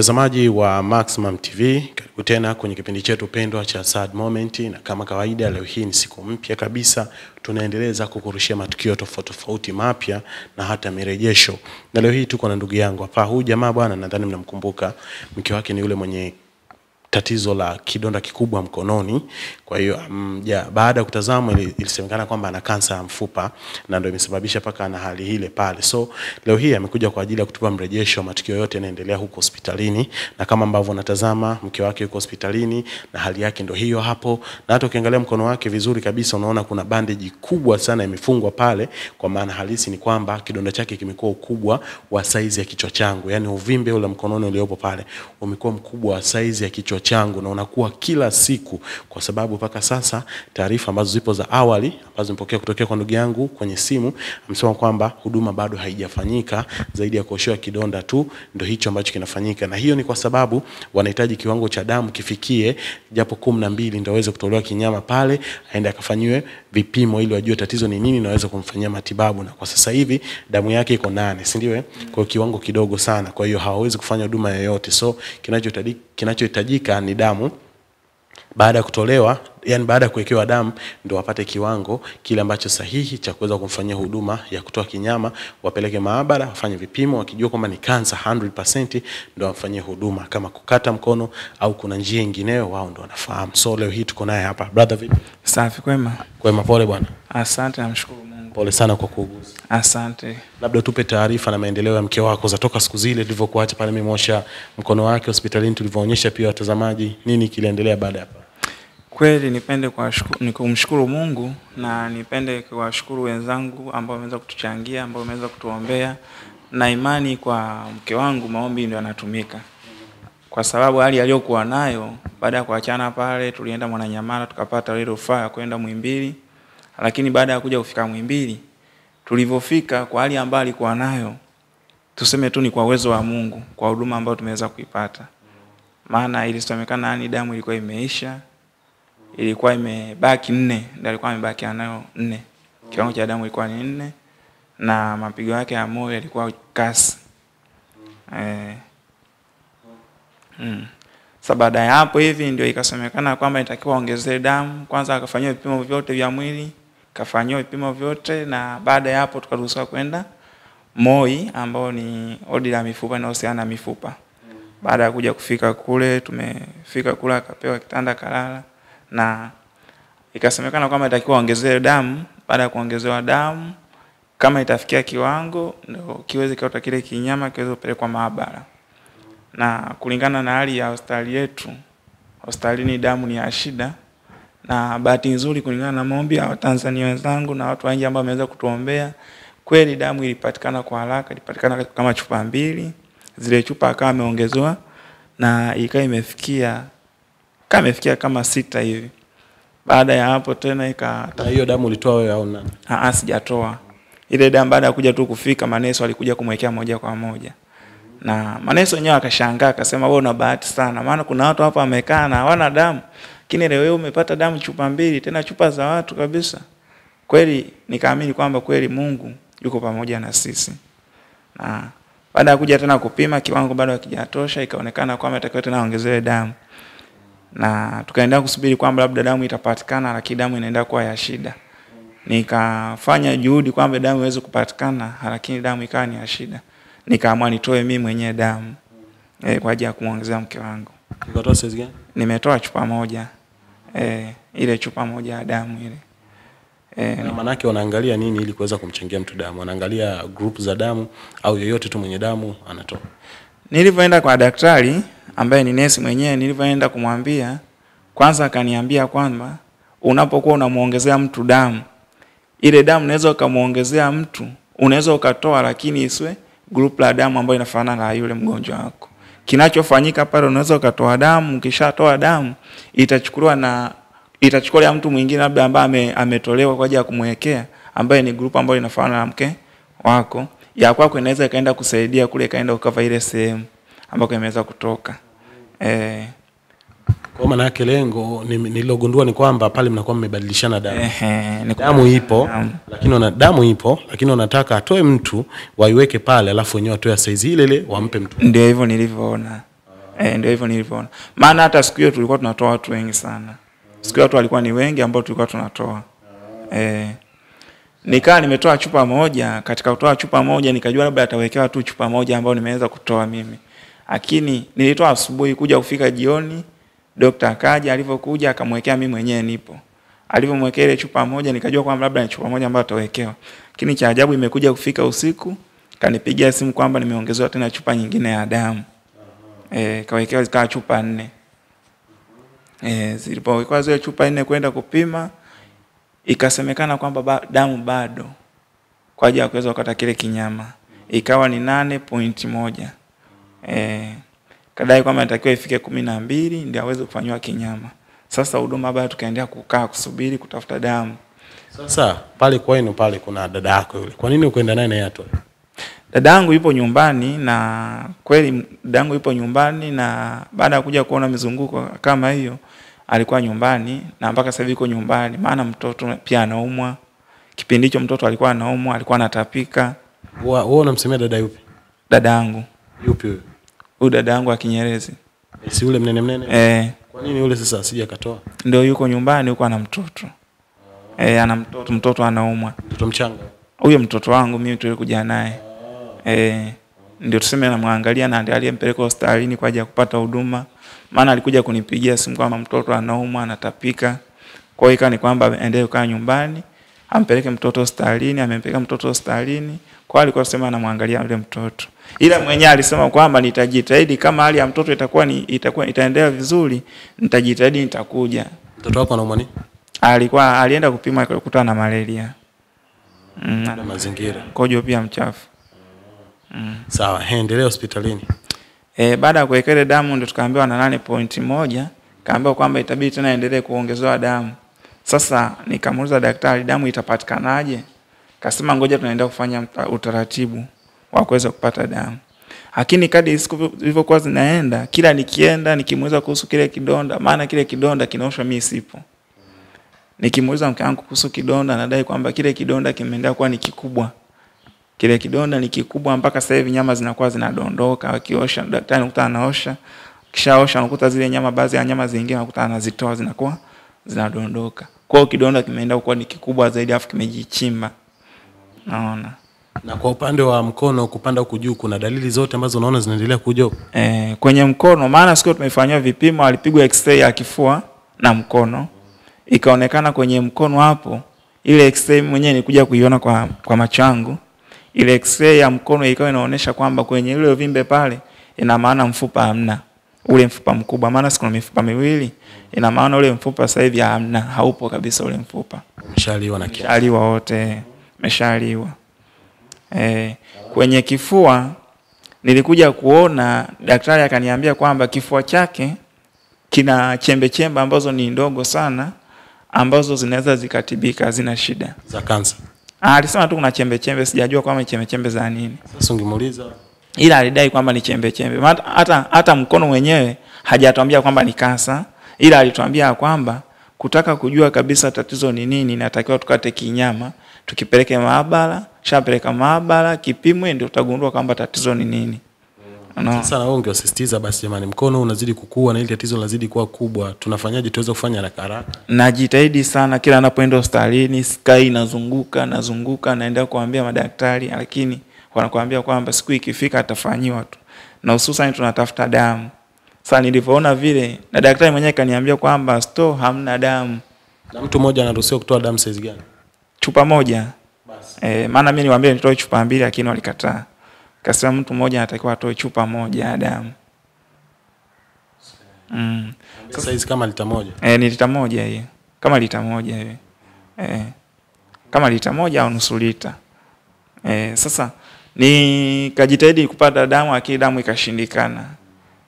Mtazamaji wa Maximum TV, karibu tena kwenye kipindi chetu pendwa cha Sad Moment, na kama kawaida, leo hii ni siku mpya kabisa, tunaendeleza kukurushia matukio tofauti tofauti mapya na hata mirejesho. Na leo hii tuko na ndugu yangu hapa. Huyu jamaa bwana, nadhani mnamkumbuka, mke wake ni yule mwenye tatizo la kidonda kikubwa mkononi. Kwa hiyo um, ja, baada ya kutazama ili- ilisemekana kwamba ana kansa ya mfupa na ndio imesababisha paka ana hali ile pale. So leo hii amekuja kwa ajili ya kutupa mrejesho wa matukio yote yanaendelea huko hospitalini, na kama ambavyo unatazama mke wake yuko hospitalini na hali yake ndio hiyo hapo, na hata ukiangalia mkono wake vizuri kabisa unaona kuna bandage kubwa sana imefungwa pale, kwa maana halisi ni kwamba kidonda chake kimekuwa ukubwa wa saizi ya kichwa changu, yani uvimbe ule mkononi uliopo pale umekuwa mkubwa wa saizi ya kichwa changu na unakuwa kila siku, kwa sababu mpaka sasa taarifa ambazo zipo za awali ambazo nimepokea kutokea kwa ndugu yangu kwenye simu, amesema kwamba huduma bado haijafanyika zaidi ya kuoshewa kidonda tu, ndio hicho ambacho kinafanyika, na hiyo ni kwa sababu wanahitaji kiwango cha damu kifikie japo kumi na mbili ndio aweze kutolewa kinyama pale, aende akafanyiwe vipimo ili wajue tatizo ni nini na waweze kumfanyia matibabu, na kwa sasa hivi damu yake iko nane, si ndio? eh? Kwa kiwango kidogo sana, kwa hiyo hawawezi kufanya huduma yoyote. So kinachohitaji- kinachohitajika ni damu baada ya kutolewa yani baada ya kuwekewa damu ndo wapate kiwango kile ambacho sahihi cha kuweza kumfanyia huduma ya kutoa kinyama, wapeleke maabara wafanye vipimo, wakijua kwamba ni kansa 100% ndio wamfanyie huduma. Kama kukata mkono au kuna njia nyingineyo, wao ndo wanafahamu. So leo hii tuko naye hapa brother, vipi? Safi, kwema. Kwema, pole bwana, Asante, namshukuru. Pole sana kwa kuuguza. Asante. Labda tupe taarifa na maendeleo ya mke wako zatoka siku zile tulivyokuacha pale Mimosha, mkono wake hospitalini, tulivyoonyesha pia watazamaji, nini kiliendelea baada ya hapo? Kweli nipende kumshukuru Mungu na nipende kuwashukuru wenzangu ambao wameweza kutuchangia, ambao wameweza kutuombea, na imani kwa mke wangu, maombi ndio yanatumika, kwa sababu hali aliyokuwa nayo baada ya kuachana pale, tulienda Mwananyamala tukapata ile rufaa ya kwenda Muhimbili, lakini baada ya kuja kufika Muhimbili, tulivyofika kwa hali ambayo alikuwa nayo, tuseme tu ni kwa uwezo wa Mungu, kwa huduma ambayo tumeweza kuipata, maana ilisemekana yani damu ilikuwa imeisha ilikuwa imebaki nne, ndio alikuwa amebaki nayo nne. Kiwango cha damu ilikuwa ni nne na mapigo yake ya moyo yalikuwa kasi. Eh, mm. Sasa baada ya hapo hivi ndio ikasemekana kwamba itakiwa ongezee damu kwanza, akafanyiwa vipimo vyote vya mwili, kafanyiwa vipimo vyote, na baada ya hapo tukaruhusiwa kwenda MOI ambao ni odi la mifupa inayohusiana na mifupa. Baada ya kuja kufika kule, tumefika kule akapewa kitanda kalala, na ikasemekana kwamba itakiwa ongezewe damu. Baada ya kuongezewa damu, kama itafikia kiwango, ndio kiweze kiota kile kinyama kiweze kupelekwa maabara, na kulingana na hali ya hospitali yetu, hospitalini damu ni ya shida, na bahati nzuri, kulingana na maombi ya Watanzania wenzangu na watu wengi ambao wameweza kutuombea, kweli damu ilipatikana kwa haraka, ilipatikana kama chupa mbili. Zile chupa akawa ameongezewa na ikawa imefikia kama imefikia kama sita hivi. Baada ya hapo tena ika Na hiyo damu ulitoa wewe au nani? Ah, sijatoa ile damu. Baada ya kuja tu kufika, maneso alikuja kumwekea moja kwa moja, na maneso wenyewe akashangaa, akasema wewe una bahati sana, maana kuna watu hapa wamekaa na hawana damu, lakini leo wewe umepata damu chupa mbili, tena chupa za watu kabisa. Kweli nikaamini kwamba kweli Mungu yuko pamoja na sisi, na baada ya kuja tena kupima kiwango bado hakijatosha, ikaonekana kwamba itakiwa tena ongezewe damu na tukaendelea kusubiri kwamba labda damu itapatikana, lakini damu inaenda kuwa ya shida. Nikafanya juhudi kwamba damu iweze kupatikana, lakini damu ikawa ni ya shida. Nikaamua nitoe mimi mwenyewe damu eh, kwa ajili ya kumwongezea mke wangu. Nimetoa chupa moja eh, ile chupa moja ya damu ile eh, Na manake wanaangalia nini ili kuweza kumchangia mtu damu? Wanaangalia group za damu au yoyote tu mwenye damu anatoa. Nilivyoenda kwa daktari ambaye ni nesi mwenyewe, nilivyoenda kumwambia, kwanza akaniambia kwamba unapokuwa unamuongezea mtu damu, ile damu unaweza ukamuongezea mtu, unaweza ukatoa, lakini isiwe group la damu ambayo inafanana na yule mgonjwa wako. Kinachofanyika pale, unaweza ukatoa damu, ukishatoa damu itachukuliwa na itachukuliwa mtu mwingine labda ambaye ame, ametolewa kwa ajili ya kumwekea, ambaye ni grupu ambayo inafanana na mke wako. Ya kwako inaweza ikaenda kusaidia kule, ikaenda ukava ile sehemu ambako imeweza kutoka. Eh, Kwa maana yake lengo ni- nililogundua ni kwamba pale mnakuwa mmebadilishana damu. ehe, ni Damu ipo Damu. lakini wana, damu ipo lakini wanataka atoe mtu waiweke pale alafu wenyewe atoe saizi ile ile wampe mtu. ndio hivyo nilivyoona Eh, ndio hivyo nilivyoona. Maana hata siku hiyo tulikuwa tunatoa watu wengi sana. Siku hiyo watu walikuwa ni wengi ambao tulikuwa tunatoa. Eh, nikaa nimetoa chupa moja, katika kutoa chupa moja nikajua labda atawekewa tu chupa moja ambayo nimeweza kutoa mimi. Lakini nilitoa asubuhi kuja kufika jioni, dokta akaja, alivyokuja akamwekea mimi mwenyewe nipo. Alivyomwekea ile chupa moja nikajua kwamba labda ni chupa moja ambayo atawekewa. Lakini cha ajabu imekuja kufika usiku, kanipigia simu kwamba nimeongezewa tena chupa nyingine ya damu. Eh, kawekewa zikawa chupa nne. Eh, zilipowekewa zile chupa nne kwenda kupima ikasemekana kwamba ba, damu bado kwa ajili ya kuweza kukata kile kinyama ikawa ni nane point moja. Eh, kadai kwamba inatakiwa ifike kumi na mbili ndio aweze kufanyiwa kinyama. Sasa huduma bado tukaendelea kukaa kusubiri kutafuta damu. Sasa pale kwenu pale kuna dada yako yule, kwa nini ukwenda naye naye atoe? Dada yangu yupo nyumbani na kweli dada yangu yupo nyumbani na baada ya kuja kuona mizunguko kama hiyo alikuwa nyumbani na mpaka sasa hivi yuko nyumbani, maana mtoto pia anaumwa. Kipindi hicho mtoto alikuwa anaumwa, alikuwa anatapika. Wewe unamsemea dada yupi? Dada yangu Yupi huyo? Huyu dada yangu akinyerezi Kinyerezi Si yule mnene mnene? eh, Kwa nini yule sasa asije akatoa? ndio yuko nyumbani, yuko ana mtoto eh, ana mtoto, mtoto anaumwa. Mtoto mchanga. Huyo mtoto wangu mimi tulikuja naye eh, ndio tuseme namwangalia na ndiye aliyempeleka hospitalini kwa ajili ya kupata huduma, maana alikuja kunipigia simu kwamba mtoto anaumwa anatapika. Kwa hiyo ikawa ni kwamba endelee kukaa nyumbani, ampeleke mtoto hospitalini. Amempeleka mtoto hospitalini, kwa alikuwa sema anamwangalia yule mtoto, ila mwenyewe alisema kwamba nitajitahidi kama hali ya mtoto itakuwa ni itakuwa itaendelea vizuri, nitajitahidi nitakuja. Mtoto wako anaumwa nini? Alikuwa alienda kupima kukutana na malaria mm, Na mazingira. kojo pia mchafu. Mm. Sawa, endelea hospitalini. E, baada ya kuweka ile damu ndio tukaambiwa na nane pointi moja kaambiwa kwamba itabidi tena endelee kuongezewa damu. Sasa nikamuuliza daktari, damu itapatikanaje? Kasema ngoja tunaenda kufanya utaratibu wa kuweza kupata damu. Lakini kadri siku zilivyokuwa zinaenda, kila nikienda nikimuuliza kuhusu kile kidonda, maana kile kidonda kinaoshwa mimi sipo. Nikimuuliza mke wangu kuhusu kidonda, nadai kwamba kile kidonda kimeendelea kuwa ni kikubwa kile kidonda ni kikubwa mpaka sasa hivi nyama zinakuwa zinadondoka. Akiosha daktari anakuta anaosha, kishaosha anakuta zile nyama, baadhi ya nyama zingine anakuta anazitoa zinakuwa zinadondoka. Kwa hiyo kidonda kimeenda kuwa ni kikubwa zaidi, afu kimejichimba. Naona Na kwa upande wa mkono kupanda huku juu kuna dalili zote ambazo unaona zinaendelea kuja e, kwenye mkono, maana siku tumefanyiwa vipimo, alipigwa x-ray ya kifua na mkono, ikaonekana kwenye mkono hapo, ile x-ray mwenyewe nilikuja kuiona kwa, kwa macho yangu. Ile x-ray ya mkono ikawa inaonyesha kwamba kwenye ile uvimbe pale, ina maana mfupa hamna. Ule mfupa mkubwa, maana sikuna mifupa miwili, ina maana ule mfupa sasa hivi hamna, haupo kabisa ule mfupa, mshaliwa na kiasi. meshaliwa wote, meshaliwa. E, kwenye kifua nilikuja kuona daktari akaniambia kwamba kifua chake kina chembe chembe ambazo ni ndogo sana ambazo zinaweza zikatibika, zina shida. za kansa. Ah, alisema tu kuna chembe chembe, sijajua kwamba ni chembe chembe za nini, Sasa ungemuuliza ila alidai kwamba ni chembe chembe. Hata hata mkono mwenyewe hajatuambia kwamba ni kansa, ila alituambia kwamba kutaka kujua kabisa tatizo ni nini, natakiwa tukate kinyama, tukipeleke maabara, shapeleka maabara, kipimwe, ndio tutagundua kwamba tatizo ni nini. No. sasa, na wewe ungesisitiza basi, jamani, mkono unazidi kukua na ile tatizo linazidi kuwa kubwa, tunafanyaje tuweze kufanya haraka haraka? najitahidi sana kila anapoenda hospitalini skai nazunguka nazunguka naenda kuambia madaktari lakini wanakuambia kwamba siku ikifika atafanyiwa tu na hususan tunatafuta damu sasa nilivyoona vile na daktari mwenyewe kaniambia kwamba sto hamna damu Na mtu mmoja anaruhusiwa kutoa damu size gani? Chupa moja. E, maana mi niwaambia nitoe chupa mbili lakini walikataa. Kasema mtu mmoja anatakiwa atoe chupa moja ya damu mm. Size kama lita moja. E, ni lita moja hiyo, kama lita moja hiyo. E, kama lita moja au nusu lita. E, sasa nikajitahidi kupata damu, lakini damu ikashindikana.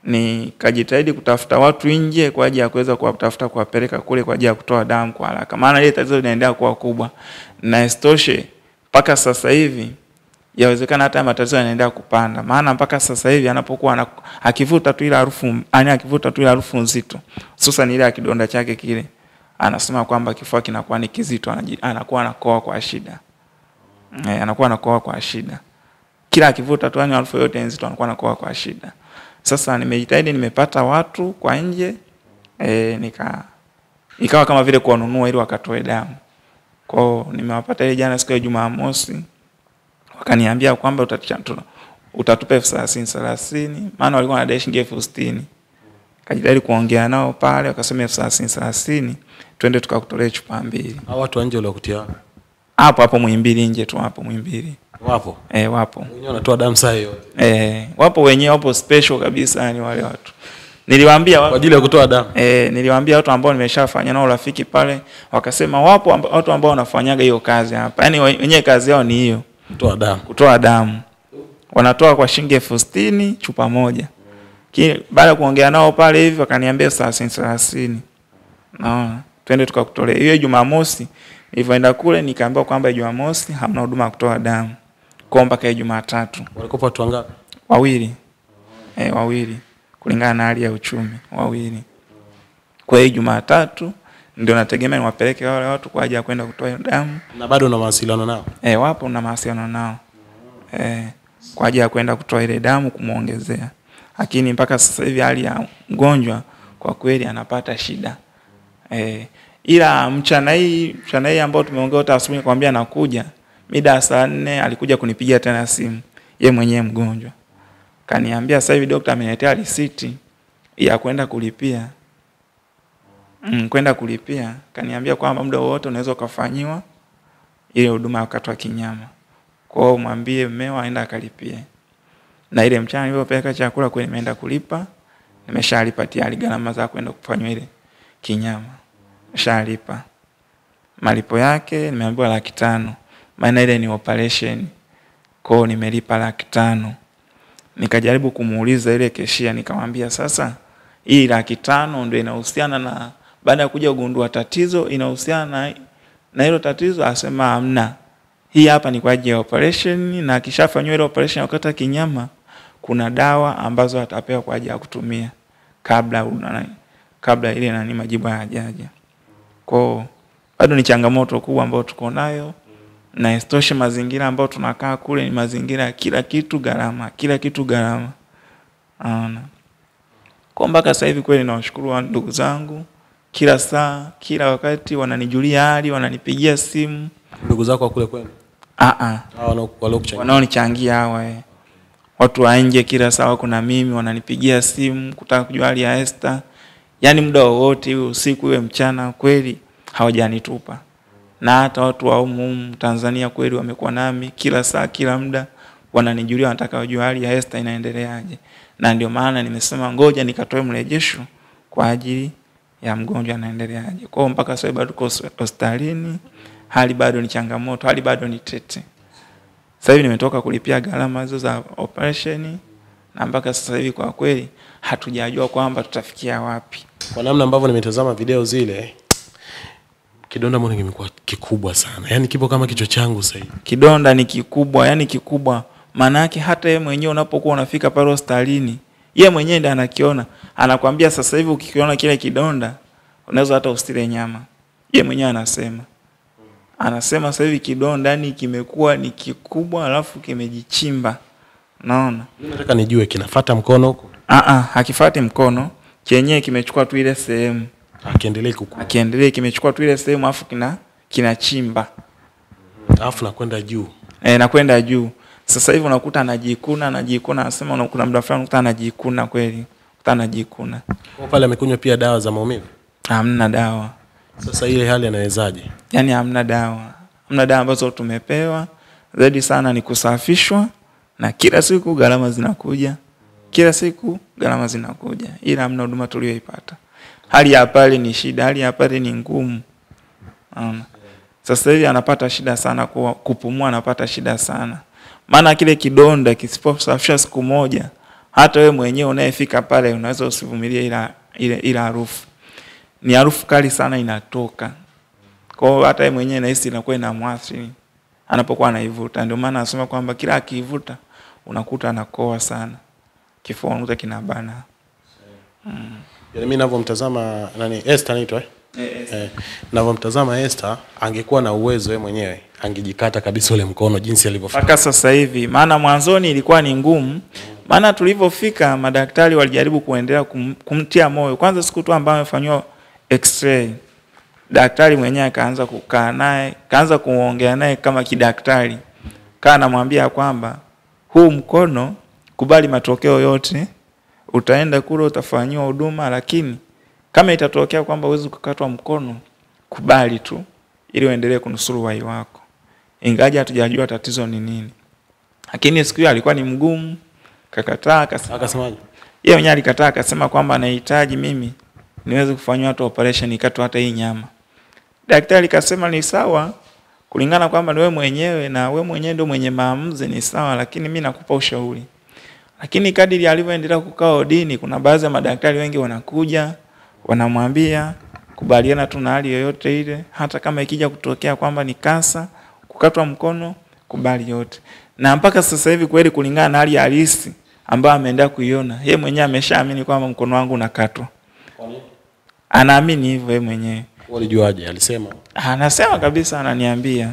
Nikajitahidi kutafuta watu nje kwa ajili ya kuweza kuwatafuta kuwapeleka kule kwa ajili ya kutoa damu kwa haraka, maana ile tatizo linaendelea kuwa kubwa, na isitoshe mpaka sasa hivi yawezekana hata matatizo yanaendelea kupanda, maana mpaka sasa hivi anapokuwa ana- akivuta tu ile harufu, yani akivuta tu ile harufu nzito, hususan ile ya kidonda chake kile, anasema kwamba kifua kinakuwa ni kizito, anakuwa anakoa kwa shida. Eh, anakuwa anakoa kwa shida. Kila akivuta tu yani harufu yote nzito anakuwa anakoa kwa shida. Sasa nimejitahidi nimepata watu kwa nje e, nika ikawa kama vile kuwanunua ili wakatoe damu. Kwao nimewapata ile jana siku ya Jumamosi, wakaniambia kwamba utatupa elfu thelathini thelathini, maana walikuwa wanadai shilingi elfu sitini. Kajitahidi kuongea nao pale, wakasema elfu thelathini thelathini, twende tukakutolee chupa mbili Hao watu wa nje waliokutia hapo hapo Muhimbili, nje tu hapo Muhimbili. Wapo E, wapo wanatoa damu saa yote e, wapo wenyewe, wapo special kabisa, yani wale watu niliwaambia kwa ajili ya kutoa damu. E, niliwaambia watu ambao nimeshafanya nao rafiki pale, wakasema wapo amba, watu ambao wanafanyaga hiyo kazi hapa, yaani wenyewe kazi yao ni hiyo, Kutoa damu. kutoa damu. Wanatoa kwa shilingi elfu sitini chupa moja. Baada ya kuongea nao pale hivi, wakaniambia thelathini thelathini, naona twende tukakutolea. Hiyo Jumamosi nilivyoenda kule, nikaambiwa kwamba Jumamosi hamna huduma ya kutoa damu, kwa mpaka hiyo Jumatatu Walikopa watu wangapi? wawili Eh, wawili kulingana na hali ya uchumi wawili. Kwa hiyo Jumatatu ndio nategemea niwapeleke wale watu kwa ajili ya kwenda kutoa damu. Na bado una mawasiliano nao? Eh, wapo na mawasiliano nao Eh, kwa ajili ya kwenda kutoa ile damu kumwongezea, lakini mpaka sasa hivi hali ya mgonjwa kwa kweli anapata shida Eh, ila mchana hii mchana hii ambao tumeongea asubuhi, nakuja anakuja mida saa nne, alikuja kunipigia tena simu ye mwenyewe mgonjwa, kaniambia sasa hivi dokta ameniletea risiti ya kwenda kulipia mm, kwenda kulipia, kaniambia kwamba muda wowote unaweza ukafanyiwa ile huduma ya kukatwa kinyama. Kwa hiyo mwambie mmeo aenda akalipie. Na ile mchana nilipopeleka chakula kweli nimeenda kulipa, nimeshalipa tayari gharama za kwenda kufanywa ile kinyama. shalipa Malipo yake nimeambiwa laki tano. Maana ile ni operation. kwao, nimelipa laki tano. Nikajaribu kumuuliza ile keshia nikamwambia sasa hii laki tano ndio inahusiana na baada ya kuja kugundua tatizo inahusiana na na hilo tatizo asema hamna. Hii hapa ni kwa ajili ya operation na akishafanywa ile operation ya kukata kinyama kuna dawa ambazo atapewa kwa ajili ya kutumia kabla una, kabla ile nani majibu hayajaja. Kwao bado ni changamoto kubwa ambayo tuko nayo na isitoshe mazingira ambayo tunakaa kule ni mazingira ya kila kitu gharama, kila kitu gharama. Kwa mpaka sasa hivi kweli nawashukuru wa ndugu zangu kila saa, kila wakati wananijulia hali, wananipigia simu. Ndugu zako kule kwenu? Ah ah. Wanaonichangia hawa eh. Watu wa nje kila saa wako na mimi wananipigia simu kutaka kujua hali ya Esther. Yaani muda wowote iwe usiku iwe mchana kweli hawajanitupa. Na hata watu wa humu Tanzania kweli wamekuwa nami kila saa kila muda wananijulia wanataka wajue hali ya Esther inaendeleaje. Na ndio maana nimesema ngoja nikatoe mrejesho kwa ajili ya mgonjwa anaendeleaje. Kwa mpaka sasa bado tuko hospitalini, hali bado ni changamoto, hali bado ni tete. Sasa hivi nimetoka kulipia gharama hizo za operation na mpaka sasa hivi kwa kweli hatujajua kwamba tutafikia wapi. Kwa namna ambavyo nimetazama video zile, kidonda mbona kimekuwa kikubwa sana, yani kipo kama kichwa changu sasa. Kidonda ni kikubwa, yani kikubwa. Maana yake hata yeye mwenyewe unapokuwa unafika pale hospitalini, yeye mwenyewe ndiye anakiona, anakwambia sasa hivi ukikiona kile kidonda unaweza hata usile nyama. Yeye mwenyewe anasema. Anasema sasa hivi kidonda yani kimekuwa ni kikubwa alafu kimejichimba. Naona? Nataka nijue kinafata mkono huko, Ah ah, hakifati mkono, chenyewe kimechukua tu ile sehemu. Akiendelee kukua, Akiendelea kimechukua tu ile sehemu afu kina kinachimba. alafu nakwenda juu. E, nakwenda juu. Sasa hivi unakuta anajikuna, anajikuna, anasema unakuta muda fulani unakuta anajikuna kweli. Unakuta anajikuna. Kwa pale amekunywa pia dawa za maumivu. Hamna dawa. Sasa ile hali anawezaje? Yaani hamna dawa. Hamna dawa ambazo tumepewa. Zaidi sana ni kusafishwa na kila siku gharama zinakuja. Kila siku gharama zinakuja. Ila hamna huduma tuliyoipata. Hali ya pale ni shida, hali ya pale ni ngumu. Unaona? Sasa hivi anapata shida sana kwa kupumua, anapata shida sana. Maana kile kidonda kisiposafisha siku moja, hata wewe mwenyewe unayefika pale unaweza usivumilie ila ile ila harufu. Ni harufu kali sana inatoka. Kwa hiyo hata yeye mwenyewe nahisi inakuwa inamwathiri anapokuwa anaivuta. Ndio maana anasema kwamba kila akiivuta unakuta anakoa sana. Kifua unakuta kinabana. Yaani mimi ninavyomtazama nani Esther anaitwa eh? Eh, navyomtazama Esther angekuwa na uwezo yeye mwenyewe angejikata kabisa ule mkono jinsi alivyofanya. mpaka sasa hivi, maana mwanzoni ilikuwa ni ngumu, maana tulivyofika madaktari walijaribu kuendelea kum, kumtia moyo. Kwanza siku tu ambayo amefanyiwa x-ray, daktari mwenyewe akaanza kukaa naye, kaanza kuongea naye kama kidaktari, kaa namwambia kwamba huu mkono, kubali matokeo yote, utaenda kule utafanyiwa huduma, lakini kama itatokea kwamba uwezi kukatwa mkono, kubali tu ili uendelee kunusuru uhai wako ingaja hatujajua tatizo ni nini, lakini siku hiyo alikuwa ni mgumu, kakataa. Akasema Akasemaje? yeye mwenyewe alikataa, akasema kwamba anahitaji mimi niweze kufanyiwa hata operation ikatwa hata hii nyama. Daktari kasema ni sawa, kulingana kwamba ni wewe mwenyewe na wewe mwenyewe ndio mwenye maamuzi, ni sawa, lakini mimi nakupa ushauri. Lakini kadiri alivyoendelea kukaa odini, kuna baadhi ya madaktari wengi wanakuja wanamwambia kubaliana tu na hali yoyote ile, hata kama ikija kutokea kwamba ni kansa, kukatwa mkono, kubali yote. Na mpaka sasa hivi kweli, kulingana na hali halisi ambayo ameenda kuiona, yeye mwenyewe ameshaamini kwamba mkono wangu unakatwa. Anaamini hivyo yeye mwenyewe, Walijuaje? Alisema. anasema kabisa, ananiambia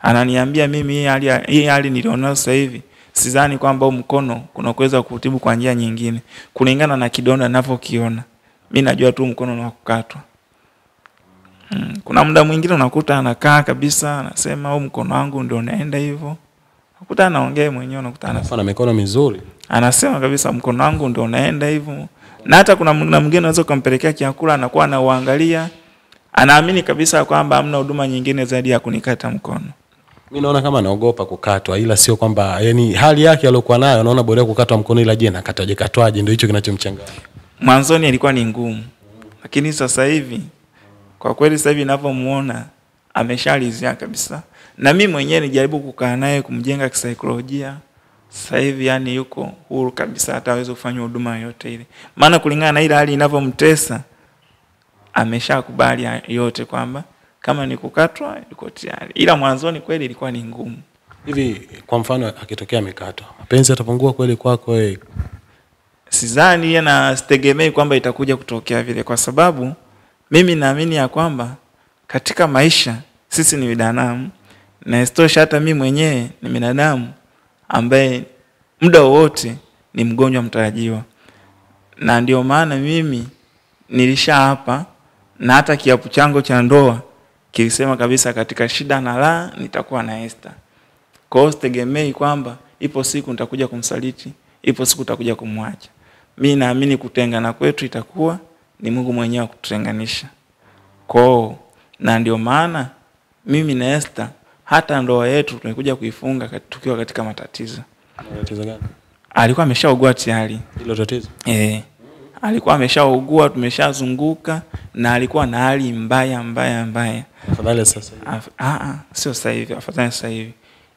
ananiambia mimi hii hali hii hali nilionayo sasa hivi sidhani kwamba huu mkono kuna kuweza kutibu kwa njia nyingine kulingana na kidonda ninavyokiona. Mi najua tu mkono ni wa kukatwa. Mm, kuna muda mwingine unakuta anakaa kabisa anasema huu mkono wangu ndio unaenda hivyo. nakuta anaongea mwenyewe unakuta anasema, mikono mizuri. anasema kabisa mkono wangu ndio unaenda hivyo. Na hata kuna muda mwingine unaweza ukampelekea chakula anakuwa anauangalia. Anaamini kabisa kwamba amna huduma nyingine zaidi ya kunikata mkono. Mi naona kama anaogopa kukatwa, ila sio kwamba yani hali yake aliyokuwa nayo, naona bora kukatwa mkono, ila je, nakatwaje katwaje? Ndio hicho kinachomchanganya. mwanzoni ilikuwa ni ngumu, lakini sasa hivi kwa kweli, sasa hivi ninavyomuona ameshalizia kabisa, na mimi mwenyewe nijaribu kukaa naye kumjenga kisaikolojia. Sasa hivi yani yuko huru kabisa, hata aweze kufanya huduma yoyote ile, maana kulingana na ile hali inavyomtesa ameshakubali yote kwamba kama ni kukatwa iko tayari, ila mwanzoni kweli ilikuwa ni ngumu. Hivi kwa mfano akitokea amekatwa, mapenzi atapungua kweli kwako wewe? sidhani na sitegemei kwamba itakuja kutokea vile, kwa sababu mimi naamini ya kwamba katika maisha sisi ni binadamu, na isitoshe hata mimi mwenyewe ni binadamu ambaye muda wowote ni mgonjwa mtarajiwa, na ndio maana mimi nilisha hapa na hata kiapo changu cha ndoa kilisema kabisa, katika shida na raha nitakuwa na Esther. Kwa hiyo sitegemei kwamba ipo siku nitakuja kumsaliti, ipo siku nitakuja kumwacha. Mi naamini kutengana kwetu itakuwa ni Mungu mwenyewe kututenganisha. Kwa hiyo na ndio maana mimi na Esther hata ndoa yetu tumekuja kuifunga tukiwa katika matatizo. Matatizo gani? Alikuwa ameshaugua tayari. Hilo tatizo. Eh, alikuwa ameshaugua, tumeshazunguka na alikuwa na hali mbaya mbaya mbaya. Afadhali sasa. hivi. Ah, ah, sio sasa hivi, afadhali sasa hivi.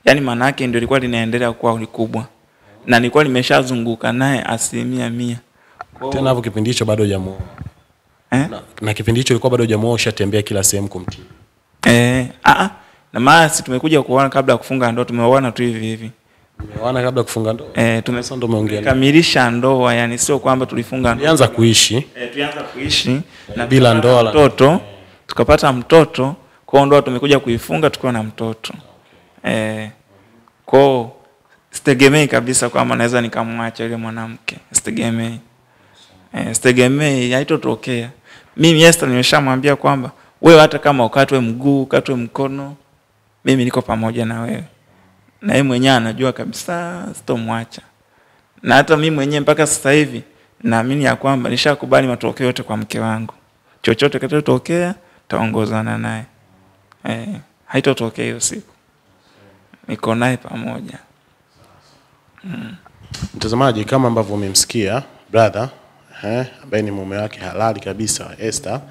Yaani maana yake ndio ilikuwa linaendelea kuwa kubwa, na nilikuwa nimeshazunguka naye asilimia mia Tena hapo kipindi hicho bado hujamuoa. eh? Na, na kipindi hicho ilikuwa bado hujamuoa, ushatembea kila sehemu kumtii. Eh, ah, ah. Na maana si tumekuja kuoana kabla ya kufunga ndoa, tumeona tu hivi hivi Mmeoana kabla kufunga ndoa. eh, tumekamilisha ndoa, yani sio kwamba tulifunga ndoa. Tulianza kuishi. Eh, tulianza kuishi na Bila ndoa la- mtoto. Tukapata mtoto kwa ndoa tumekuja kuifunga tukiwa na mtoto. Eh, kwa sitegemei kabisa kwamba naweza nikamwacha yule mwanamke, sitegemei. Eh, sitegemei, haitotokea. Mimi Esther nimeshamwambia kwamba wewe hata kama ukatwe mguu ukatwe mkono, mimi niko pamoja na wewe, na yeye mwenyewe anajua kabisa sitomwacha na hata mimi mwenyewe mpaka sasa hivi naamini ya kwamba nishakubali matokeo yote kwa mke wangu. Chochote kitatokea taongozana naye eh, haitotokea hiyo siku, niko naye pamoja. Mtazamaji, kama ambavyo umemsikia brother eh, ambaye ni mume wake halali kabisa Esther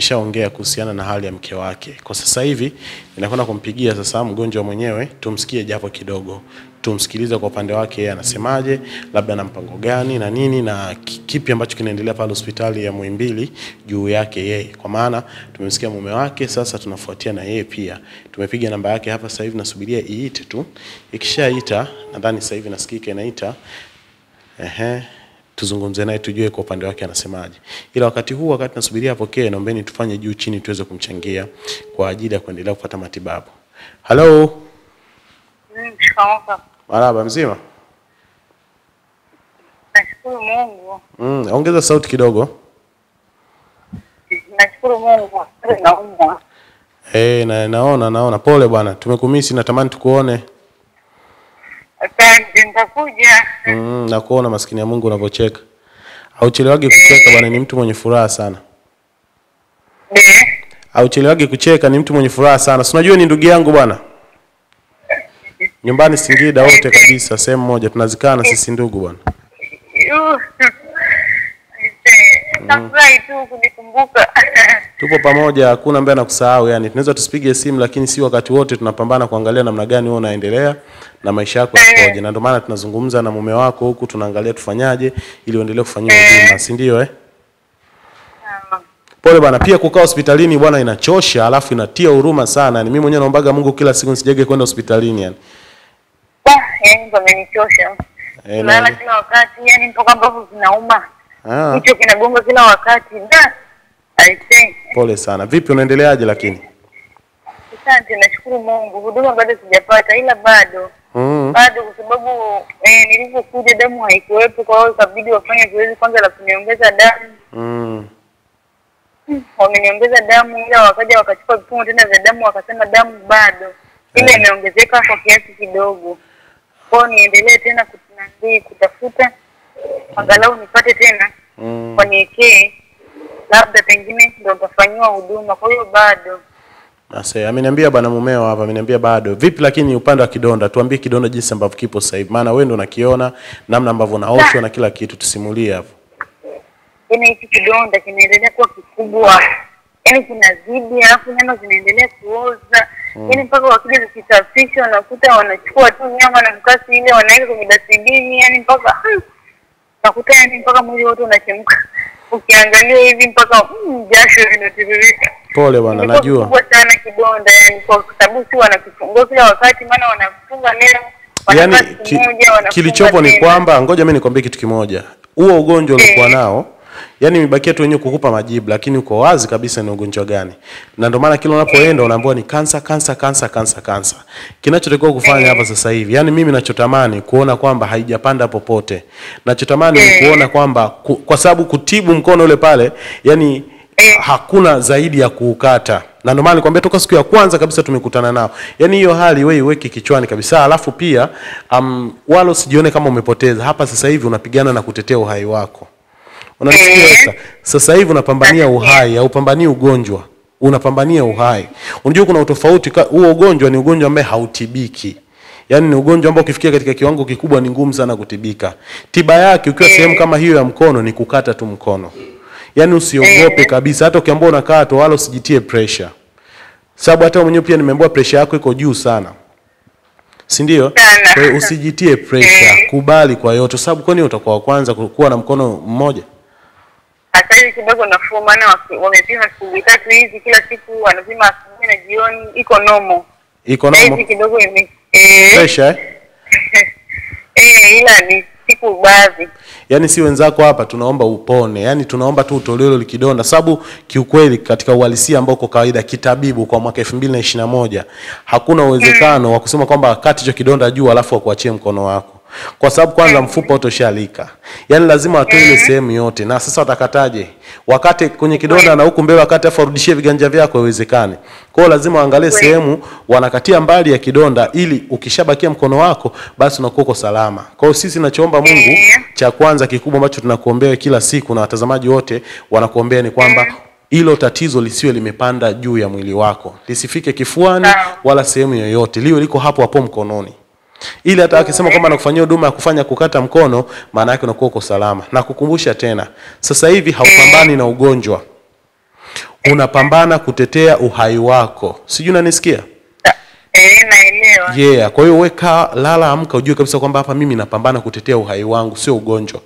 ameshaongea kuhusiana na hali ya mke wake. Kwa sasa hivi ninakwenda kumpigia sasa mgonjwa mwenyewe, tumsikie japo kidogo, tumsikilize kwa upande wake yeye anasemaje, labda na mpango gani na nini na ki- kipi ambacho kinaendelea pale hospitali ya Muhimbili juu yake yeye, kwa maana tumemsikia mume wake, sasa tunafuatia na yeye pia. Tumepiga namba yake hapa sasa hivi, nasubiria iite tu, ikishaita nadhani sasa hivi nasikika inaita. Ehe, tuzungumze naye tujue kwa upande wake anasemaje. Ila wakati huu, wakati nasubiria apokee, naombeni tufanye juu chini tuweze kumchangia kwa ajili ya kuendelea kupata matibabu. Halo, marhaba, mzima? Nashukuru Mungu. Mm, ongeza sauti kidogo. Nashukuru Mungu. Naumwa. Eh, na naona naona. Pole bwana, tumekumisi, natamani tukuone. Asante, nitakuja. Mm, na kuona maskini ya Mungu unavyocheka. Hauchelewagi kucheka bwana, ni mtu mwenye furaha sana. De. Hauchelewagi kucheka, ni mtu mwenye furaha sana. Si unajua ni ndugu yangu bwana. Nyumbani Singida wote kabisa, sehemu moja tunazikana sisi ndugu bwana. Mm. Nafurahi tu kunikumbuka. Tupo pamoja, hakuna ambaye anakusahau. Yani tunaweza tusipige simu, lakini si wakati wote tunapambana kuangalia namna gani wewe unaendelea na maisha yako yakoje, na ndio maana tunazungumza na mume wako huku, tunaangalia tufanyaje ili uendelee kufanyia huduma, si ndio eh? Pole bwana, pia kukaa hospitalini bwana inachosha, alafu inatia huruma sana. Yani mimi mwenyewe naombaga Mungu kila siku nisijege kwenda hospitalini yani. Bah, yaani ndo amenichosha. Eh, na- kila wakati, yani mpaka ambavyo zinauma. Ah, Kichwa kinagonga kila wakati. Da. Aisee. pole sana. Vipi unaendeleaje lakini? Asante, nashukuru Mungu. Huduma bado sijapata ila bado. Mm. bado kwa sababu eh, nilivyokuja damu haikuwepo, kwa hiyo ikabidi wafanye zoezi kwanza la kuniongeza damu. Mm. Wameniongeza damu, ila wakaja wakachukua vipimo tena vya damu, wakasema damu bado, ile Eh. imeongezeka kwa kiasi kidogo. Kwa hiyo niendelee tena kutinandii kutafuta angalau nipate tena Mm. waniekee, labda pengine ndo nitafanyiwa huduma. Kwa hiyo bado Ase, ameniambia bwana mumeo hapa, ameniambia bado. Vipi lakini upande wa kidonda, tuambie kidonda jinsi ambavyo kipo sasa hivi. Maana wewe ndo unakiona namna ambavyo unaoshwa na kila kitu, tusimulie hapo. yaani hiki kidonda kinaendelea kuwa kikubwa, yaani kinazidi, alafu nyama zinaendelea kuoza yaani mpaka wakija kukisafisha wanakuta wanachukua tu nyama na mkasi ile wanaweka kwenye dasibini, yaani mpaka mm, nakuta yaani mpaka mwili wote unachemka ukiangalia hivi mpaka mm, jasho linatiririka. Pole bwana, najua. kubwa sana kidonda, yani kwa sababu si wanakifungua kila wakati, maana wanafunga leo Yaani ki, kilichopo ni kwamba, ngoja mimi nikwambie kitu kimoja. Huo ugonjwa ulikuwa nao, yani imebakia tu wenyewe kukupa majibu, lakini uko wazi kabisa ni ugonjwa gani. Na ndio maana kila unapoenda unaambiwa ni kansa, kansa, kansa, kansa, kansa. Kinachotakiwa kufanya hapa sasa hivi, yani mimi nachotamani kuona kwamba haijapanda popote. Nachotamani ni kuona kwamba ku, kwa sababu kutibu mkono ule pale, yani hakuna zaidi ya kuukata. Na ndio maana nikwambia toka siku ya kwanza kabisa tumekutana nao. Yaani hiyo hali wewe iweke kichwani kabisa. Alafu pia um, wala usijione kama umepoteza. Hapa sasa hivi unapigana na kutetea uhai wako unanisikia sasa? Esther? sasa hivi unapambania uhai haupambanii ugonjwa unapambania uhai. Unajua kuna utofauti huo ugonjwa ni ugonjwa ambaye hautibiki. Yaani ni ugonjwa ambao ukifikia katika kiwango kikubwa ni ngumu sana kutibika. Tiba yake ukiwa sehemu kama hiyo ya mkono ni kukata tu mkono. Yaani usiogope kabisa hata ukiambiwa unakatwa wala usijitie pressure. Sababu hata mwenyewe pia nimeambiwa pressure yako iko juu sana. Si ndio? Kwa hiyo usijitie pressure. Kubali kwa yote. Sababu kwani utakuwa wa kwanza kuwa na mkono mmoja Hivi kidogo nafuu, maana wamepima siku tatu hizi, kila siku wanapima asubuhi na jioni, iko nomo. iko nomo kidogo ime eh, eh? eh, ila ni siku baadhi yaani si wenzako hapa tunaomba upone yaani tunaomba tu utolewe likidonda sababu kiukweli katika uhalisia ambao kwa kawaida kitabibu kwa mwaka 2021 hakuna uwezekano mm. wa kusema kwamba kati hicho kidonda juu alafu akuachie mkono wako kwa sababu kwanza mfupa utoshalika yaani lazima watoe ile sehemu yote. Na sasa watakataje? Wakate kwenye kidonda na huku mbele wakati afu arudishie viganja vyako haiwezekani kwa hiyo lazima waangalie sehemu wanakatia mbali ya kidonda ili ukishabakia mkono wako basi unakuwa uko salama. Kwa hiyo sisi tunachoomba Mungu Eh. cha kwanza kikubwa ambacho tunakuombea kila siku na watazamaji wote wanakuombea ni kwamba hilo tatizo lisiwe limepanda juu ya mwili wako. Lisifike kifuani wala sehemu yoyote. Liwe liko hapo hapo mkononi ili hata akisema kwamba nakufanyia huduma ya kufanya kukata mkono maana yake unakuwa uko salama. Na kukumbusha tena sasa hivi haupambani na ugonjwa. Unapambana kutetea uhai wako. Sijui unanisikia? Eh, naelewa. Yeah kwa hiyo weka lala amka ujue kabisa kwamba hapa mimi napambana kutetea uhai wangu sio ugonjwa.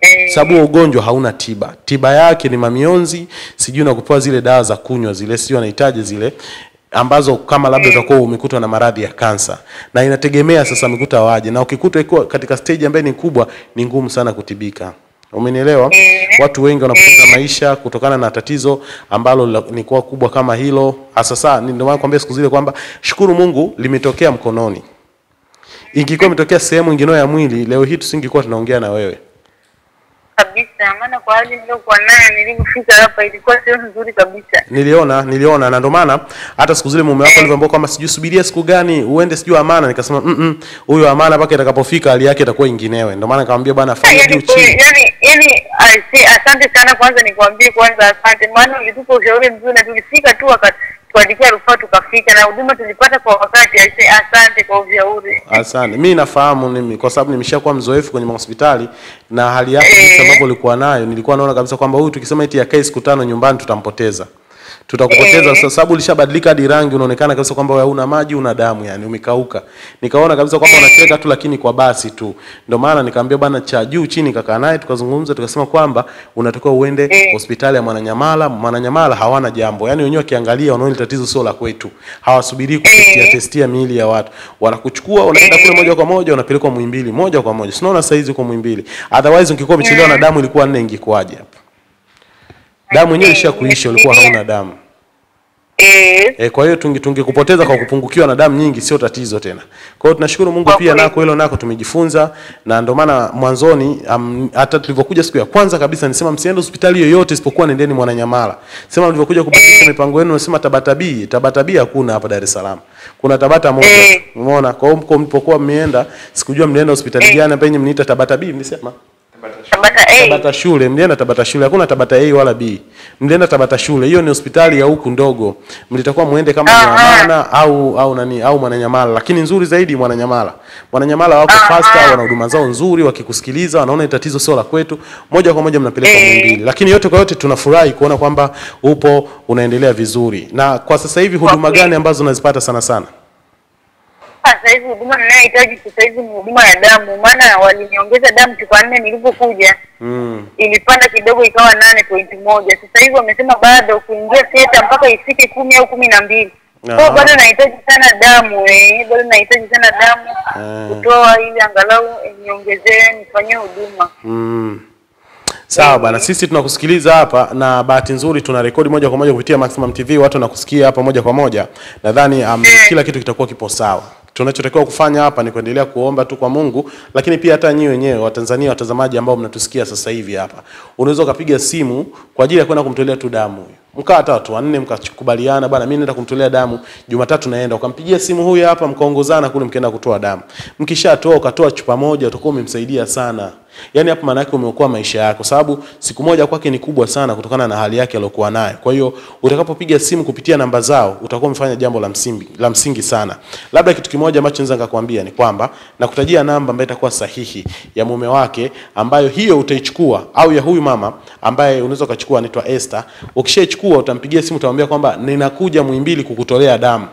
Eh, sababu ugonjwa hauna tiba. Tiba yake ni mamionzi sijui nakupewa zile dawa za kunywa zile sijui anahitaji zile ambazo kama labda utakuwa umekutwa na maradhi ya kansa, na inategemea sasa umekuta waje, na ukikutwa iko katika stage ambayo ni kubwa, ni ngumu sana kutibika. Umenielewa? Watu wengi wanapoteza maisha kutokana na tatizo ambalo ni kwa kubwa kama hilo. Hasa saa ndio maana kwambia siku zile kwamba shukuru Mungu limetokea mkononi. Ingekuwa imetokea sehemu nyingine ya mwili, leo hii tusingekuwa tunaongea na wewe. Kabisa, maana kwa hali niliyokuwa naye nilivyofika hapa ilikuwa sio nzuri kabisa. Niliona, niliona na ndio maana hata siku zile mume wako alivyoambia kwamba sijui subiria siku gani uende sijui Amana, nikasema mm mm, huyo Amana mpaka itakapofika hali yake itakuwa inginewe. Ndio maana nikamwambia bwana fanya juu chini. yani, yani asante sana kwanza, nikwambie kwanza asante, maana ulitupa ushauri mzuri na tulifika tu wakati tuandikia rufaa tukafika na huduma tulipata kwa wakati. Aise, asante kwa ushauri. Asante. mi nafahamu mimi kwa sababu nimeshakuwa mzoefu kwenye mahospitali na hali yako, sababu ambavyo ulikuwa nayo, nilikuwa naona kabisa kwamba huyu tukisema eti akae siku tano nyumbani tutampoteza. Tutakupoteza e. sababu ulishabadilika hadi rangi, unaonekana kabisa kwamba wewe una maji, una damu, yani umekauka. Nikaona kabisa kwamba unacheka tu, lakini kwa basi tu. Ndio maana nikamwambia bwana, cha juu chini, kakaa naye tukazungumza, tukasema kwamba unatakiwa uende hospitali ya Mwananyamala. Mwananyamala hawana jambo, yani wenyewe wakiangalia wanaona tatizo sio la kwetu, hawasubiri kupitia e. testia miili ya watu, wanakuchukua unaenda kule moja kwa moja, unapelekwa Muhimbili moja kwa moja. Sinaona saizi hizi uko Muhimbili, otherwise ungekuwa umechelewa na damu ilikuwa nne, ingekuwaje hapa? Damu yenyewe ishakuisha, ulikuwa hauna damu. Eh, E, kwa hiyo tunge tungekupoteza kwa kupungukiwa na damu nyingi sio tatizo tena. Kwa hiyo tunashukuru Mungu Kwa pia nako hilo nako tumejifunza na ndio maana mwanzoni um, hata tulivyokuja siku ya kwanza kabisa nisema msiende hospitali yoyote isipokuwa nendeni Mwananyamala. Sema mlivyokuja kubadilisha mipango yenu nasema Tabata B, Tabata B hakuna hapa Dar es Salaam. Kuna Tabata moja. Eh. Umeona? Kwa hiyo mko mlipokuwa mmeenda sikujua mlienda hospitali gani ambayo nyinyi mniita Tabata B mlisema? Tabata A. Tabata shule, mlienda Tabata shule, hakuna Tabata A wala B. Mlienda Tabata shule. Hiyo ni hospitali ya huku ndogo. Mlitakuwa muende kama. Amana au au nani au Mwananyamala, lakini nzuri zaidi Mwananyamala. Mwananyamala wako fasta, wana huduma zao nzuri, wakikusikiliza wanaona tatizo sio la kwetu, moja kwa moja mnapeleka Eh. Muhimbili. Lakini yote kwa yote tunafurahi kuona kwamba upo unaendelea vizuri. Na kwa sasa hivi huduma okay, gani ambazo unazipata sana sana? Sasa hivi huduma ninayohitaji sasa hivi ni huduma ya damu, maana waliniongeza damu chupa nne nilipokuja Mm. ilipanda kidogo ikawa nane pointi moja. Sasa hivi wamesema bado kuingia seta mpaka ifike kumi au kumi na mbili. Kwa bado nahitaji sana damu eh, bado nahitaji sana damu Ah. kutoa ili angalau eh, niongezee nifanyie huduma. Mm. Sawa bana, sisi tunakusikiliza hapa na bahati nzuri tuna rekodi moja kwa moja kupitia Maximum TV, watu wanakusikia hapa moja kwa moja. Nadhani um, kila kitu kitakuwa kipo sawa. Tunachotakiwa kufanya hapa ni kuendelea kuomba tu kwa Mungu, lakini pia hata nyinyi wenyewe Watanzania, watazamaji ambao mnatusikia sasa hivi hapa, unaweza ukapiga simu kwa ajili ya kwenda kumtolea tu damu huyu mkaa hata watu wanne mkakubaliana, bwana, mimi naenda kumtolea damu Jumatatu, naenda ukampigia simu huyu hapa, mkaongozana kule, mkaenda kutoa damu. Mkishatoa ukatoa chupa moja, utakuwa umemsaidia sana. Yaani hapo maana yake umeokoa maisha yako, sababu siku moja kwake ni kubwa sana kutokana na hali yake aliyokuwa nayo. Kwa hiyo utakapopiga simu kupitia namba zao, utakuwa umefanya jambo la msingi, la msingi sana. Labda kitu kimoja ambacho naweza nikakwambia ni kwamba nakutajia namba ambayo itakuwa sahihi ya mume wake, ambayo hiyo utaichukua, au ya huyu mama ambaye unaweza ukachukua, anaitwa Esther. Ukishaichukua utampigia simu, utamwambia kwamba ninakuja Muhimbili kukutolea damu.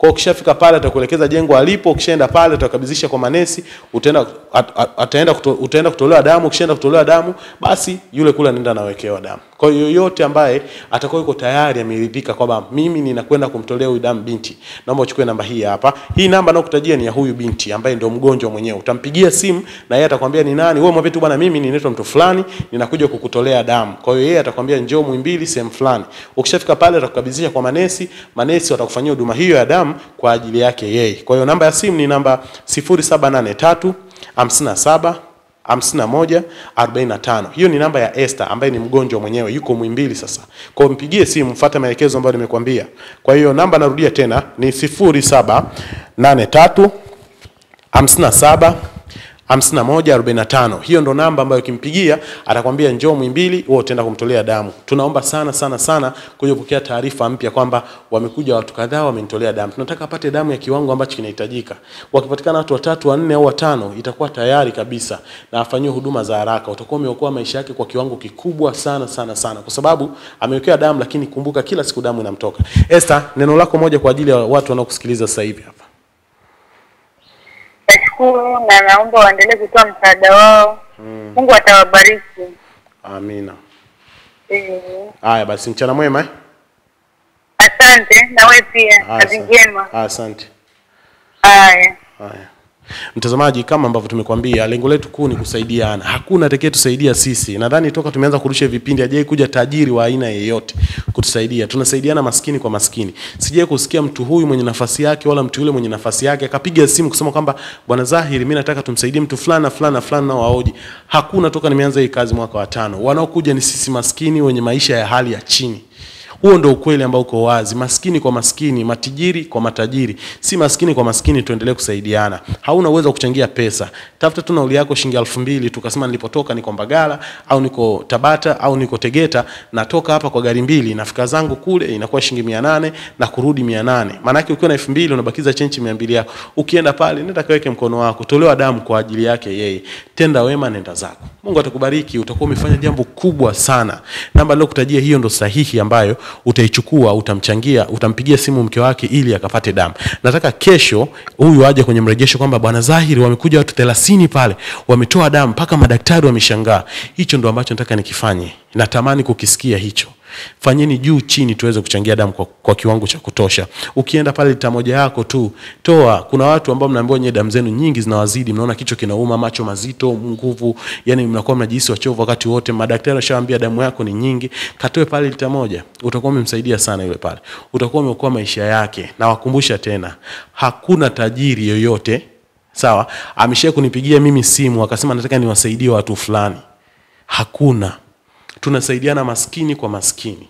Kwa ukishafika pale atakuelekeza jengo alipo. Ukishaenda pale utakabidhisha kwa manesi, utaenda at, at, ataenda kuto, utaenda kutolewa damu. Ukishaenda kutolewa damu, basi yule kule anaenda anawekewa damu. Kwa hiyo yoyote ambaye atakuwa yuko tayari ameridhika kwamba mimi ninakwenda kumtolea huyu damu binti, naomba uchukue namba hii hapa. Hii namba nakutajia ni ya huyu binti ambaye ndio mgonjwa mwenyewe. Utampigia simu na yeye atakwambia ni nani. Wewe mwambie tu bwana, mimi ninaitwa mtu fulani, ninakuja kukutolea damu. Kwa hiyo yeye atakwambia njoo Muhimbili sehemu fulani. Ukishafika pale atakukabidhisha kwa manesi, manesi watakufanyia huduma hiyo ya damu kwa ajili yake yeye. Kwa hiyo namba ya simu ni namba 0783 57 51 45. Hiyo ni namba ya Esther ambaye ni mgonjwa mwenyewe yuko mwimbili sasa. Kwa mpigie simu, mfuate maelekezo ambayo nimekuambia. Kwa hiyo namba narudia tena ni 0783 57 5145. Hiyo ndo namba ambayo ukimpigia atakwambia njoo Muhimbili, wewe utaenda kumtolea damu. Tunaomba sana sana sana kuja kupokea taarifa mpya kwamba wamekuja watu kadhaa wamenitolea damu. Tunataka apate damu ya kiwango ambacho kinahitajika. Wakipatikana watu watatu, wanne au watano, itakuwa tayari kabisa na afanyiwe huduma za haraka. Utakuwa umeokoa maisha yake kwa kiwango kikubwa sana sana sana, kwa sababu amewekewa damu, lakini kumbuka, kila siku damu inamtoka. Esther, neno lako moja kwa ajili ya watu wanaokusikiliza sasa hivi hapa. Nashukuru na naomba waendelee kutoa msaada wao. mm. Mungu atawabariki. Amina. Eh, Haya basi, mchana mwema eh? Asante. Na wewe pia, kazi Asante. njema. Asante. Haya. Haya. Mtazamaji, kama ambavyo tumekwambia, lengo letu kuu ni kusaidiana. Hakuna atakayetusaidia sisi. Nadhani toka tumeanza kurusha vipindi hajai kuja tajiri wa aina yeyote kutusaidia. Tunasaidiana maskini kwa maskini. Sijai kusikia mtu huyu mwenye nafasi yake wala mtu yule mwenye nafasi yake akapiga simu kusema kwamba bwana Zahiri, mimi nataka tumsaidie mtu fulani na fulani na fulani na waoji. Hakuna toka nimeanza hii kazi mwaka wa tano. Wanaokuja ni sisi maskini wenye maisha ya hali ya chini. Huo ndio ukweli ambao uko wazi, maskini kwa maskini, matajiri kwa matajiri, si maskini kwa maskini. Tuendelee kusaidiana. Hauna uwezo wa kuchangia pesa, tafuta tu nauli yako shilingi elfu mbili tukasema nilipotoka niko Mbagala au niko Tabata au niko Tegeta, natoka hapa kwa gari mbili, nafika zangu kule inakuwa shilingi mia nane na kurudi mia nane Maanake ukiwa na elfu mbili unabakiza chenchi mia mbili yako. Ukienda pale, nenda kaweke mkono wako, tolewa damu kwa ajili yake yeye, tenda wema, nenda zako. Mungu atakubariki, utakuwa umefanya jambo kubwa sana. Namba nilokutajia hiyo ndo sahihi ambayo utaichukua, utamchangia, utampigia simu mke wake ili akapate damu. Nataka kesho huyu aje kwenye mrejesho kwamba bwana Zahiri, wamekuja watu 30 pale, wametoa damu mpaka madaktari wameshangaa. Hicho ndo ambacho nataka nikifanye, natamani kukisikia hicho. Fanyeni juu chini tuweze kuchangia damu kwa, kwa kiwango cha kutosha. Ukienda pale lita moja yako tu toa. Kuna watu ambao mnaambiwa nyewe damu zenu nyingi zinawazidi, mnaona kichwa kinauma, macho mazito, nguvu, yani mnakuwa mnajihisi wachovu wakati wote. Madaktari washawaambia damu yako ni nyingi, katoe pale lita moja, utakuwa umemsaidia sana yule pale, utakuwa umeokoa maisha yake. Na wakumbusha tena, hakuna tajiri yoyote sawa ameshia kunipigia mimi simu akasema nataka niwasaidie watu fulani. Hakuna tunasaidiana maskini kwa maskini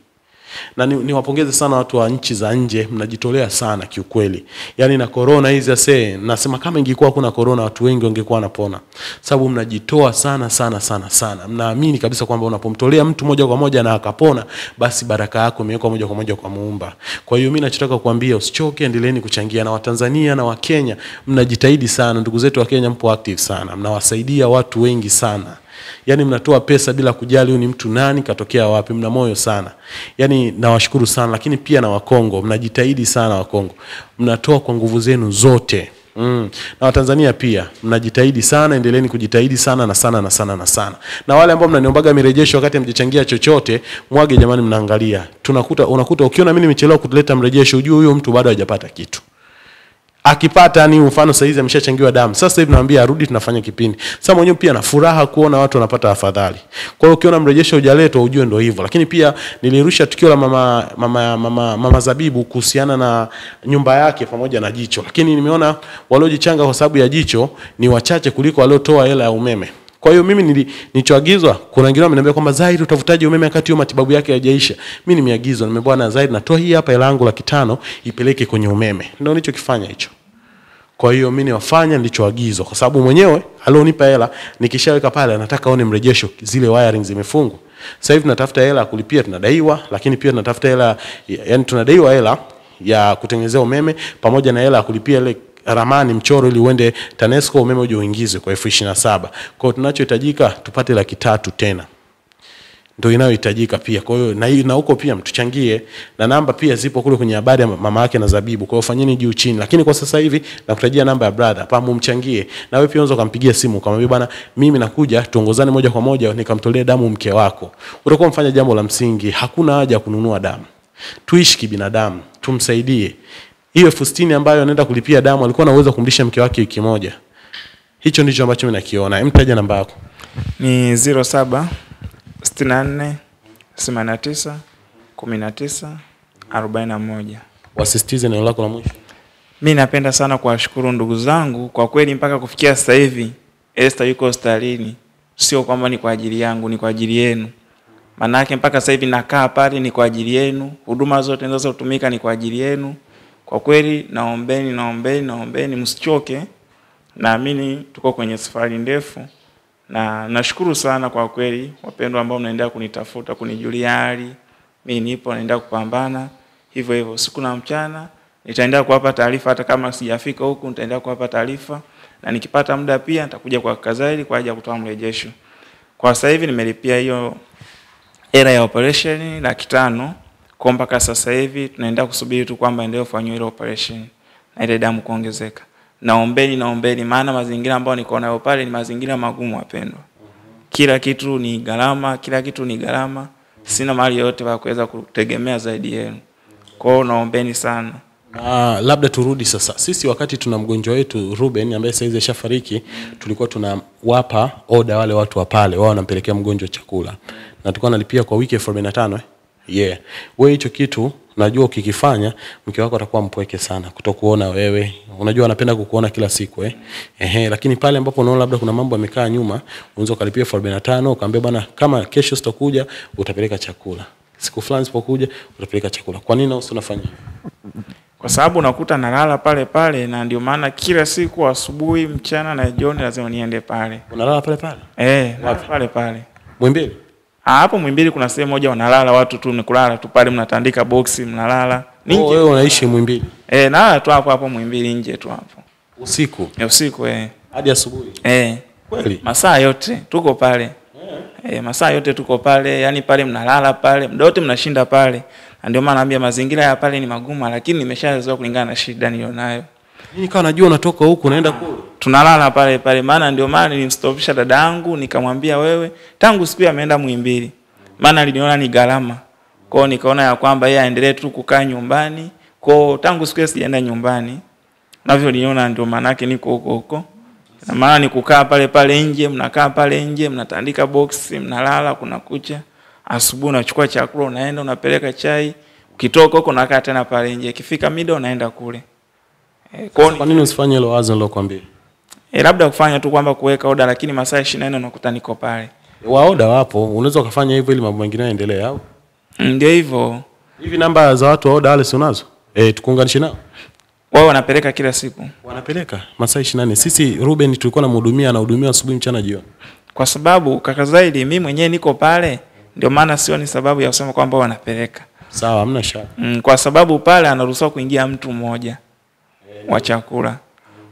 na niwapongeze ni- sana watu wa nchi za nje, mnajitolea sana kiukweli. Yaani na korona hizi ase, nasema kama ingekuwa kuna korona watu wengi wangekuwa wanapona, sababu mnajitoa sana sana sana sana. Mnaamini kabisa kwamba unapomtolea mtu moja kwa moja na akapona, basi baraka yako imewekwa moja kwa moja kwa Muumba. Kwa hiyo mimi nachotaka kuambia, usichoke, endeleeni kuchangia, na Watanzania na Wakenya mnajitahidi sana. Ndugu zetu wa Kenya mpo active sana, mnawasaidia watu wengi sana Yaani mnatoa pesa bila kujali huyu ni mtu nani, katokea wapi. Mna moyo sana, yaani nawashukuru sana. Lakini pia na Wakongo mnajitahidi sana, Wakongo mnatoa kwa nguvu zenu zote mm. Na Watanzania pia mnajitahidi sana, endeleeni kujitahidi sana na sana na sana na sana. Na wale ambao mnaniombaga mirejesho wakati mjichangia chochote, mwage jamani, mnaangalia tunakuta, unakuta ukiona mimi nimechelewa kuleta mrejesho, ujue huyo mtu bado hajapata kitu akipata ni mfano sasa hizi ameshachangiwa damu. Sasa hivi naambia arudi, tunafanya kipindi. Sasa mwenyewe pia na furaha kuona watu wanapata afadhali. Kwa hiyo ukiona mrejesho hujaletwa ujue ndio hivyo. Lakini pia nilirusha tukio la mama mama mama, mama Zabibu kuhusiana na nyumba yake pamoja na jicho. Lakini nimeona waliojichanga kwa sababu ya jicho ni wachache kuliko waliotoa hela ya umeme. Kwa hiyo mimi nili- nilichoagizwa, kuna wengine wameniambia kwamba zaidi utavutaje umeme wakati hiyo matibabu yake hayajaisha? Mimi nimeagizwa, nimeambiwa na zaidi natoa hii hapa hela yangu laki tano ipeleke kwenye umeme. Ndio nilichokifanya hicho. Kwa hiyo mimi niwafanya nilichoagizwa, kwa sababu mwenyewe alionipa hela nikishaweka pale, anataka aone mrejesho, zile wiring zimefungwa. Sasa hivi tunatafuta hela ya kulipia, tunadaiwa, lakini pia tunatafuta hela, yani tunadaiwa hela ya kutengenezea umeme pamoja na hela ya kulipia ile ramani mchoro ili uende TANESCO umeme uje uingize kwa elfu ishirini na saba. Kwa hiyo tunachohitajika tupate laki tatu tena ndio inayohitajika pia. Kwa hiyo na na huko pia mtuchangie, na namba pia zipo kule kwenye habari ya mama yake na Zabibu. Kwa hiyo fanyeni juu chini, lakini kwa sasa hivi nakutajia namba ya brother pa mumchangie. Na wewe pia unaweza kumpigia simu ukamwambia, bwana, mimi nakuja, tuongozane moja kwa moja, nikamtolee damu mke wako. Utakuwa mfanya jambo la msingi. Hakuna haja ya kununua damu, tuishi kibinadamu, tumsaidie. Hiyo elfu sitini ambayo anaenda kulipia damu, alikuwa na uwezo kumlisha mke wake wiki moja. Hicho ndicho ambacho mimi nakiona. Hem, taja namba yako. ni 07 64 89 19 41. Wasisitize neno lako la mwisho. Mi napenda sana kuwashukuru ndugu zangu kwa kweli, mpaka kufikia sasa hivi Esther yuko hospitalini, sio kwamba ni kwa ajili yangu, ni kwa ajili yenu. Manake mpaka sasa hivi nakaa pale ni kwa ajili yenu, huduma zote zinazotumika ni kwa ajili yenu. Kwa kweli naombeni, naombeni, naombeni msichoke. Naamini tuko kwenye safari ndefu, na nashukuru sana kwa kweli, wapendwa ambao mnaendelea kunitafuta, kunijulia hali. Mimi nipo naendelea kupambana hivyo hivyo usiku na mchana nitaendelea kuwapa taarifa, hata kama sijafika huku nitaendelea kuwapa taarifa, na nikipata muda pia nitakuja kwa Kazaili kwa ajili ya kutoa mrejesho. Kwa sasa hivi nimelipia hiyo hela ya operation laki tano kwa mpaka sasa hivi tunaendelea kusubiri tu kwamba endelee kufanywa ile operation na ile damu kuongezeka. Naombeni, naombeni, maana mazingira ambayo niko nayo pale ni mazingira magumu, wapendwa. Kila kitu ni gharama, kila kitu ni gharama. Sina mali yoyote pa kuweza kutegemea zaidi yenu. Kwa hiyo naombeni sana. Na labda turudi sasa, sisi wakati tuna mgonjwa wetu Ruben ambaye saizi ashafariki, tulikuwa tunawapa oda wale watu wa pale, wao wanampelekea mgonjwa chakula na tulikuwa nalipia kwa wiki elfu arobaini na tano eh? Yeah. Wewe hicho kitu najua ukikifanya mke wako atakuwa mpweke sana kutokuona wewe. Unajua anapenda kukuona kila siku eh. Ehe, lakini pale ambapo unaona labda kuna mambo yamekaa nyuma, unaweza ukalipia elfu arobaini na tano ukaambia bwana, kama kesho sitakuja utapeleka chakula. Siku fulani sipokuja utapeleka chakula. Kwa nini usi unafanya? Kwa sababu unakuta nalala pale pale na ndio maana kila siku asubuhi, mchana na jioni lazima niende pale. Unalala pale pale? Eh, pale pale. Mwimbili? Ah, hapo Mwimbili kuna sehemu moja wanalala watu tu ni kulala tu pale mnatandika boksi mnalala. Oh, nje. wewe unaishi Mwimbili Eh, nalala tu hapo hapo Mwimbili nje tu hapo. usiku Ya usiku eh. hadi asubuhi? Eh. Kweli? Masaa yote tuko pale. Eh, masaa yote tuko pale, yani pale mnalala pale, muda wote mnashinda pale. Na ndio maana naambia mazingira ya pale ni magumu lakini nimeshazoea kulingana na shida nilionayo. Mimi nikawa najua unatoka huku unaenda kule. tunalala pale pale, maana ndio maana nilimstopisha dada yangu nikamwambia, wewe tangu siku hiyo ameenda Muhimbili, maana aliniona ni gharama. Kwao, nikaona ya kwamba yeye aendelee tu kukaa nyumbani. Kwao. Tangu siku hiyo sijaenda nyumbani, navyo niona ndio maana yake niko huko huko, na maana ni kukaa pale pale nje, mnakaa pale nje, mnatandika boksi, mnalala, kuna kucha, asubuhi unachukua chakula, unaenda unapeleka chai, ukitoka huko unakaa tena pale nje, ikifika mida unaenda kule Kwa nini usifanye hilo wazo nilokuambia? E, labda kufanya tu kwamba kuweka oda, lakini masaa ishirini na nne unakuta niko pale. Waoda wapo, unaweza ukafanya hivyo ili mambo mengine yaendelee au? Mm, Ndio hivyo, Hivi namba za watu wa oda wale si unazo? Eh, tukuunganishe nao. wao wanapeleka kila siku, Wanapeleka masaa 24. Sisi Ruben tulikuwa namhudumia anahudumia asubuhi, mchana, jioni. kwa sababu kaka Zaidi, mimi mwenyewe niko pale, ndio maana sio ni sababu ya kusema kwamba wanapeleka Sawa, hamna shaka. mm, kwa sababu pale anaruhusiwa kuingia mtu mmoja wa chakula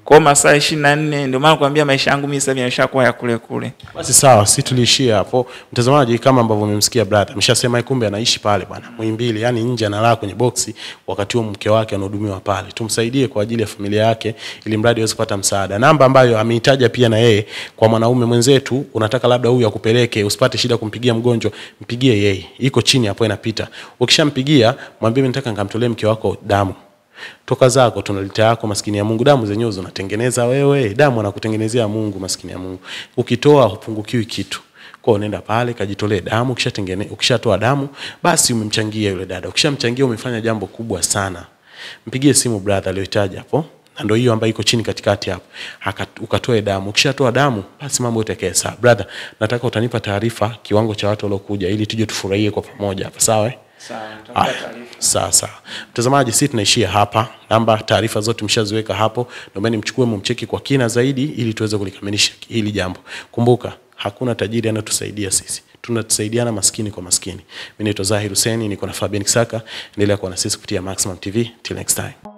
kwa masaa ishirini na nne. Ndio maana kuambia maisha yangu mimi sasa hivi yameshakuwa ya kule kule. Basi sawa, si tuliishia hapo. Mtazamaji, kama ambavyo umemsikia brother, ameshasema kumbe anaishi pale bwana Muhimbili, yani nje analala kwenye boksi, wakati huo mke wake anahudumiwa pale. Tumsaidie kwa ajili ya familia yake, ili mradi aweze kupata msaada. Namba ambayo ameitaja pia na yeye kwa mwanaume mwenzetu, unataka labda huyu akupeleke, usipate shida kumpigia mgonjwa, mpigie yeye, iko chini hapo inapita. Ukishampigia mwambie, nataka nikamtolee mke wako damu toka zako tunalita yako maskini ya Mungu. Damu zenyewe unatengeneza wewe, damu anakutengenezea Mungu, maskini ya Mungu. Ukitoa hupungukiwi kitu. Kwa unaenda pale kajitolee damu, ukishatengeneza ukishatoa damu, basi umemchangia yule dada. Ukishamchangia umefanya jambo kubwa sana. Mpigie simu brother aliyohitaji hapo. Na ndio hiyo ambayo iko chini katikati hapo. Ukatoe damu. Ukishatoa damu, basi mambo yote yakae sawa. Brother, nataka utanipa taarifa kiwango cha watu waliokuja ili tuje tufurahie kwa pamoja hapa, sawa eh? Haya, Sawa sawa. Mtazamaji, sisi tunaishia hapa. Namba taarifa zote mshaziweka hapo. Naomba mchukue mumcheki kwa kina zaidi ili tuweze kulikamilisha hili jambo. Kumbuka, hakuna tajiri anatusaidia sisi. Tunatusaidiana maskini kwa maskini. Mimi naitwa Zahir Hussein, niko na Fabian Kisaka. Endelea kuwa na sisi kupitia Maximum TV. Till next time.